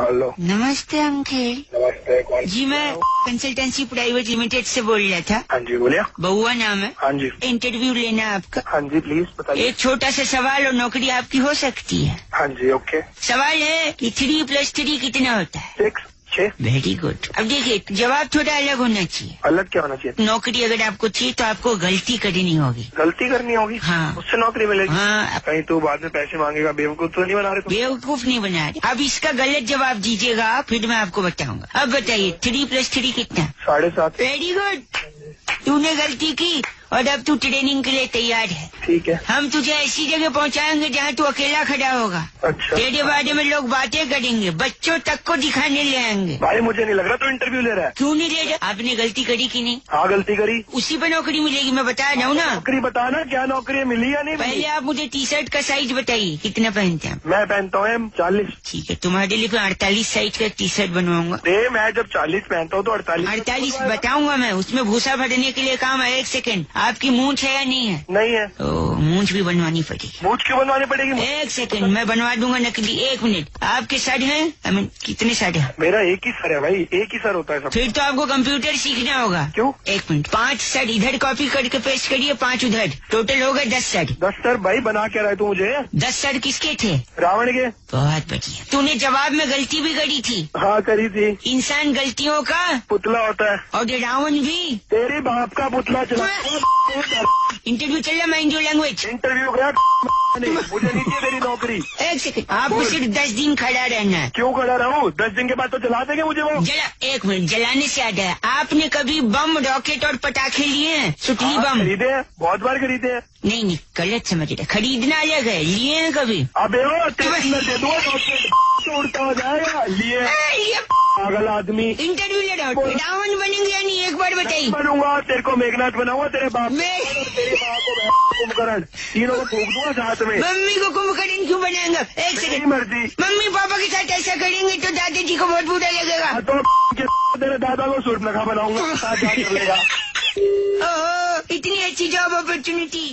Hello नमस्ते uncle. नमस्ते कौन जी मैं कंसल्टेंसी प्राइवेट लिमिटेड से बोल रहा था. हाँ जी बोलिए। बहुआ नाम है. हाँ जी। इंटरव्यू लेना है आपका. हाँ जी प्लीज़ बताइए। एक छोटा सा सवाल और नौकरी आपकी हो सकती है. हाँ जी ओके सवाल है कि थ्री प्लस थ्री कितना होता है? सिक्स छः? वेरी गुड अब देखिए जवाब थोड़ा अलग होना चाहिए। अलग क्या होना चाहिए? नौकरी अगर आपको थी तो आपको गलती करनी होगी। गलती करनी होगी? हाँ। उससे नौकरी मिलेगी। हाँ। कहीं तो बाद में पैसे मांगेगा बेवकूफ़ तो नहीं बना रहे बेवकूफ़ नहीं बना रहे। अब इसका गलत जवाब दीजिएगा फिर मैं आपको बताऊँगा। अब बताइए थ्री प्लस थ्री कितना? साढ़े सात। वेरी गुड तूने गलती की और अब तू ट्रेनिंग के लिए तैयार है। ठीक है। हम तुझे ऐसी जगह पहुंचाएँगे जहाँ तू अकेला खड़ा होगा। अच्छा। तेरे बारे में लोग बातें करेंगे बच्चों तक को दिखाने ले आएँगे। भाई मुझे नहीं लग रहा तू इंटरव्यू ले रहा है। क्यों नहीं ले रहा? आपने गलती करी कि नहीं? हाँ गलती करी। उसी पे नौकरी मिलेगी मैं बता रहा हूँ ना। नौकरी बताना क्या नौकरी मिली या नहीं पहले आप मुझे टी शर्ट का साइज़ बताइए कितना पहनते हैं मैं पहनता हूँ एम चालीस। ठीक है तुम्हारे लिए अड़तालीस साइज़ का टी शर्ट बनवाऊँगा मैं जब चालीस पहनता हूँ तो अड़तालीस अड़तालीस बताऊँगा मैं उसमें भूसा भरने के लिए काम है एक सेकंड। आपकी मूछ है या नहीं है? नहीं है। ओ मूंछ भी बनवानी पड़ेगी। मूछ क्यों बनवानी पड़ेगी? एक सेकंड मैं बनवा दूँगा नकली एक मिनट। आपके सर है? आई मीन कितने सर है? मेरा एक ही सर है भाई एक ही सर होता है सब। फिर तो आपको कंप्यूटर सीखना होगा। क्यों? एक मिनट। पाँच सर इधर कॉपी करके पेस्ट करिए पाँच उधर। टोटल हो गए दस सर दस सर भाई बना के रहा तू मुझे। दस सर किसके थे? रावण के। बहुत बढ़िया। तूने जवाब में गलती भी करी थी। हाँ करी थी। इंसान गलतियों का पुतला होता है। और रावण भी। तेरे बाप का पुतला चला। इंटरव्यू चल रहा माइंड लैंग्वेज इंटरव्यू गया मुझे नहीं चाहिए तेरी नौकरी। एक सेकंड आपको सिर्फ़ दस दिन खड़ा रहना है। क्यों खड़ा रहूँ? दस दिन के बाद तो चला देंगे मुझे वो। जला एक मिनट जलाने से याद है आपने कभी बम रॉकेट और पटाखे लिए हैं? सुतली हाँ, बम? खरीदे हैं बहुत बार खरीदे हैं। नहीं नहीं गलत समझ रहे खरीदना अलग है लिए हैं कभी? अबे दे दूँगा उड़ता हो जाएगा लिए पागल आदमी। इंटरव्यू ले रावण बनेंगे या नहीं एक बार बताइए। बनूँगा तेरे को मेघनाथ बनाऊँगा तेरे बाप मैं तेरी माँ को कुंभकर्ण। तीनों को फूक दूँगा साथ में। मम्मी को कुंभकर्ण क्यों बनाएँगे? एक सेकंड मर्ज़ी। मम्मी पापा के साथ ऐसा करेंगे तो दादाजी को बहुत बुरा लगेगा। हाँ, तो तेरे दादा को सूर्पनखा बनाऊँगा इतनी अच्छी जॉब अपॉर्चुनिटी